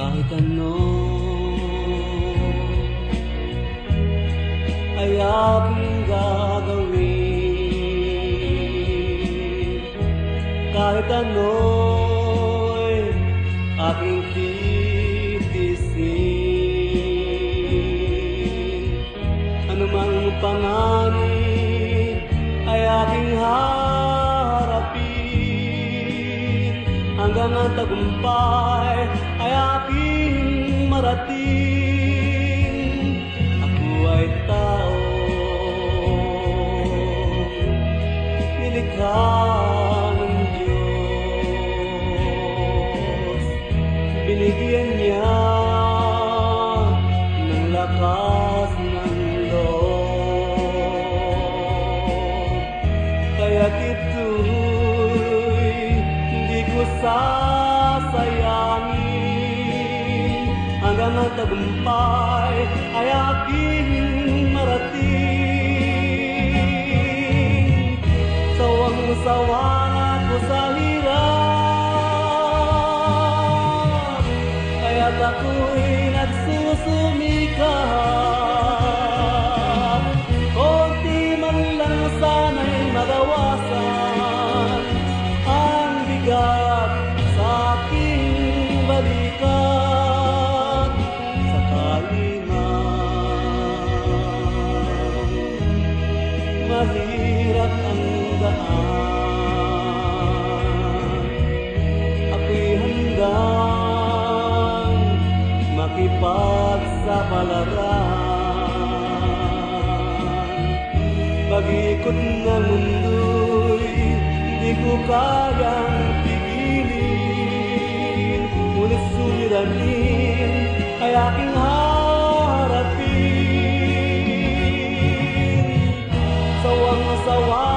kahit ano ay aking gagawin. Kahit ano'y aking titisin tagumpay ay aking marating. Ako ay tao. Nilikha ng Diyos. Binigyan niya ng lakas ng loob. Kaya't ito'y hindi ko sasayangin tagumpay ay aking marating sawang-sawa na ako sa makipagsapalaran Pag-ikot ng mundo'y di ko kayang pigilin. Ngunit suliranin ay aking harapin. Sawang-sawa